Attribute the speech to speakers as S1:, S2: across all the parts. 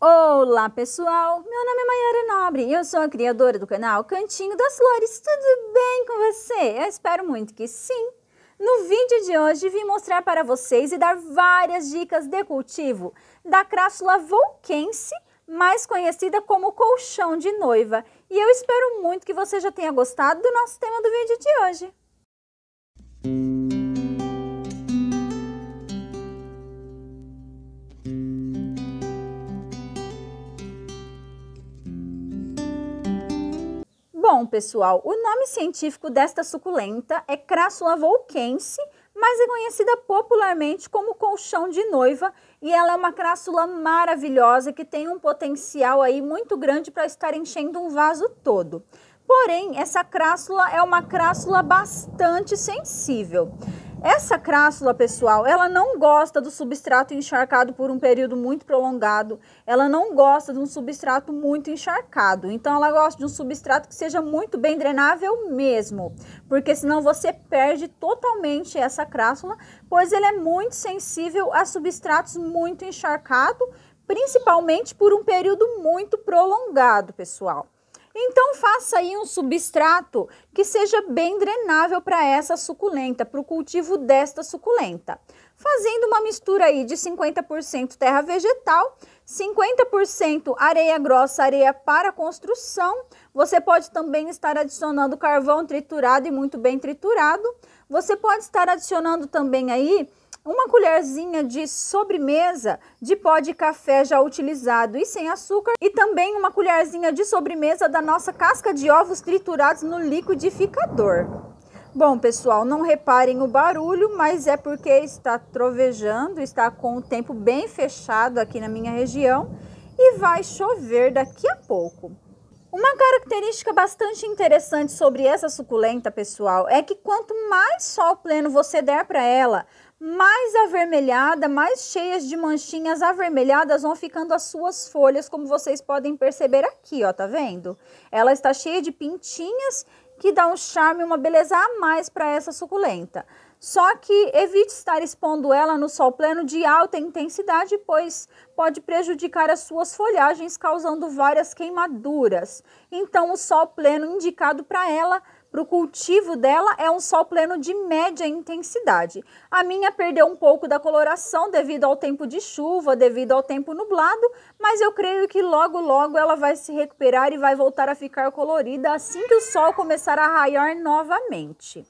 S1: Olá pessoal, meu nome é Maiara Nobre e eu sou a criadora do canal Cantinho das Flores. Tudo bem com você? Eu espero muito que sim. No vídeo de hoje vim mostrar para vocês e dar várias dicas de cultivo da crássula volquense, mais conhecida como colchão de noiva. E eu espero muito que você já tenha gostado do nosso tema do vídeo de hoje. Bom, pessoal, o nome científico desta suculenta é Crassula volquense, mas é conhecida popularmente como colchão de noiva e ela é uma crassula maravilhosa que tem um potencial aí muito grande para estar enchendo um vaso todo. Porém, essa crassula é uma crassula bastante sensível. Essa crássula, pessoal, ela não gosta do substrato encharcado por um período muito prolongado. Ela não gosta de um substrato muito encharcado. Então, ela gosta de um substrato que seja muito bem drenável mesmo. Porque senão você perde totalmente essa crássula, pois ele é muito sensível a substratos muito encharcados, principalmente por um período muito prolongado, pessoal. Então faça aí um substrato que seja bem drenável para essa suculenta, para o cultivo desta suculenta. Fazendo uma mistura aí de 50% terra vegetal, 50% areia grossa, areia para construção. Você pode também estar adicionando carvão triturado e muito bem triturado. Você pode estar adicionando também aí uma colherzinha de sobremesa de pó de café já utilizado e sem açúcar e também uma colherzinha de sobremesa da nossa casca de ovos triturados no liquidificador. Bom, pessoal, não reparem o barulho, mas é porque está trovejando, está com o tempo bem fechado aqui na minha região e vai chover daqui a pouco. Uma característica bastante interessante sobre essa suculenta, pessoal, é que quanto mais sol pleno você der para ela, mais avermelhada, mais cheias de manchinhas avermelhadas vão ficando as suas folhas, como vocês podem perceber aqui, ó, tá vendo? Ela está cheia de pintinhas que dá um charme, uma beleza a mais para essa suculenta. Só que evite estar expondo ela no sol pleno de alta intensidade, pois pode prejudicar as suas folhagens, causando várias queimaduras. Então, o sol pleno indicado para ela para o cultivo dela é um sol pleno de média intensidade. A minha perdeu um pouco da coloração devido ao tempo de chuva, devido ao tempo nublado, mas eu creio que logo logo ela vai se recuperar e vai voltar a ficar colorida assim que o sol começar a raiar novamente.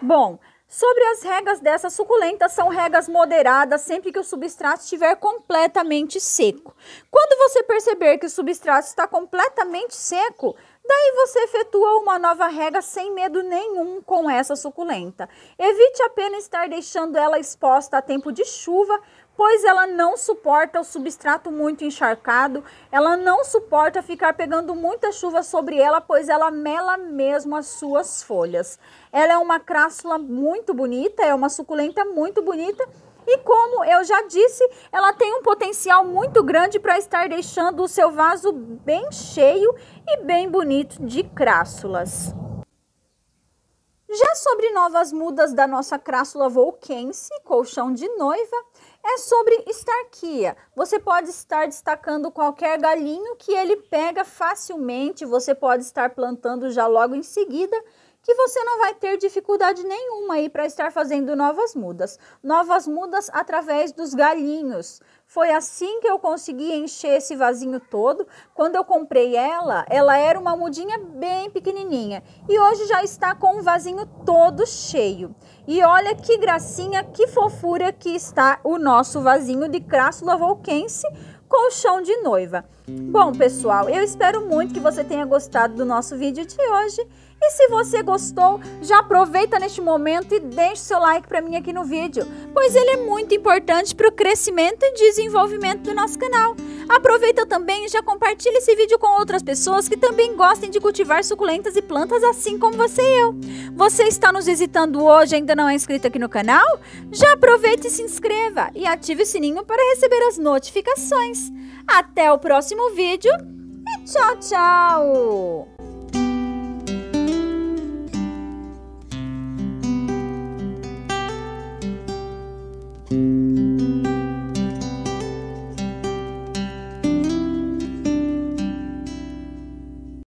S1: Bom, Sobre as regas dessa suculenta, são regas moderadas sempre que o substrato estiver completamente seco. Quando você perceber que o substrato está completamente seco, Daí você efetua uma nova rega sem medo nenhum com essa suculenta. Evite apenas estar deixando ela exposta a tempo de chuva, pois ela não suporta o substrato muito encharcado, ela não suporta ficar pegando muita chuva sobre ela, pois ela mela mesmo as suas folhas. Ela é uma crássula muito bonita, é uma suculenta muito bonita, e como eu já disse, ela tem um potencial muito grande para estar deixando o seu vaso bem cheio e bem bonito de crássulas. Já sobre novas mudas da nossa crássula volquense, colchão de noiva, é sobre estarquia. Você pode estar destacando qualquer galinho que ele pega facilmente, você pode estar plantando já logo em seguida que você não vai ter dificuldade nenhuma aí para estar fazendo novas mudas. Novas mudas através dos galinhos. Foi assim que eu consegui encher esse vasinho todo. Quando eu comprei ela, ela era uma mudinha bem pequenininha. E hoje já está com um vasinho todo cheio. E olha que gracinha, que fofura que está o nosso vasinho de crássula volquense colchão de noiva. Bom, pessoal, eu espero muito que você tenha gostado do nosso vídeo de hoje. E se você gostou, já aproveita neste momento e deixe seu like para mim aqui no vídeo, pois ele é muito importante para o crescimento e desenvolvimento do nosso canal. Aproveita também e já compartilha esse vídeo com outras pessoas que também gostem de cultivar suculentas e plantas assim como você e eu. Você está nos visitando hoje ainda não é inscrito aqui no canal? Já aproveite e se inscreva e ative o sininho para receber as notificações. Até o próximo vídeo e tchau, tchau!